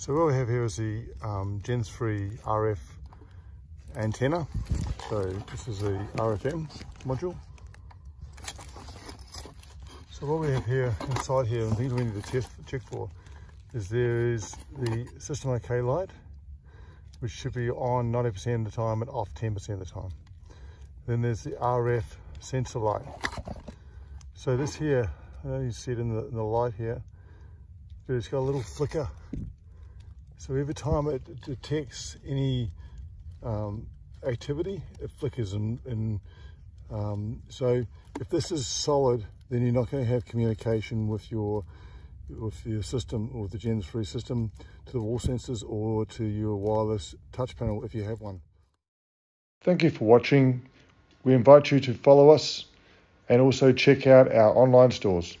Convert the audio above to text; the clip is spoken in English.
So what we have here is the um, Gens 3 RF antenna. So this is the RFM module. So what we have here inside here, and things we need to test, check for, is there is the system OK light, which should be on 90% of the time and off 10% of the time. Then there's the RF sensor light. So this here, you see it in the, in the light here, but it's got a little flicker so every time it detects any um, activity, it flickers and, and um, so if this is solid, then you're not going to have communication with your with your system or the Gens 3 system to the wall sensors or to your wireless touch panel if you have one. Thank you for watching. We invite you to follow us and also check out our online stores.